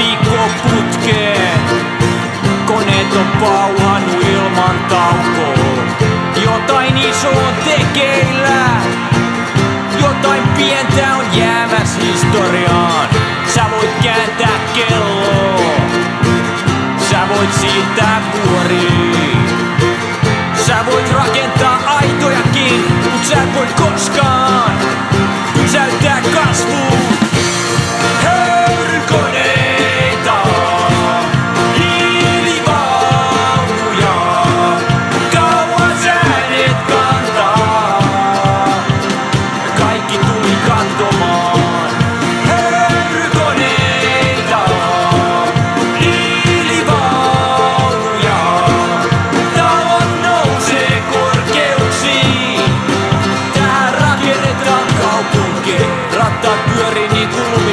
monta viikkoa putkeen. Koneet on pauhannut ilman taukoa. Jotain isoa on tekeillä. Jotain pientä on jäämässä historiaan. Sä voit kääntää kelloa. Sä voit siirtää vuoriin. Sä voit rakentaa aitojakin, mut sä et voi koskaan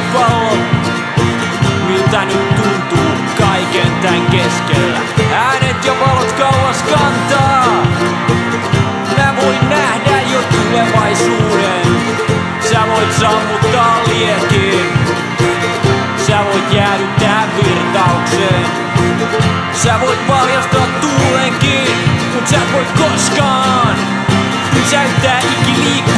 lumipallo. Miltä nyt tuntuu kaiken tän keskellä? Äänet ja valot kauas kantaa. Mä voin nähdä jo tulevaisuuden. Sä voit sammuttaa liekin. Sä voit jäädyttää virtauksen. Sä voit paljastaa tuulenkin, mut sä et voi koskaan pysäyttää ikiliikkujaa.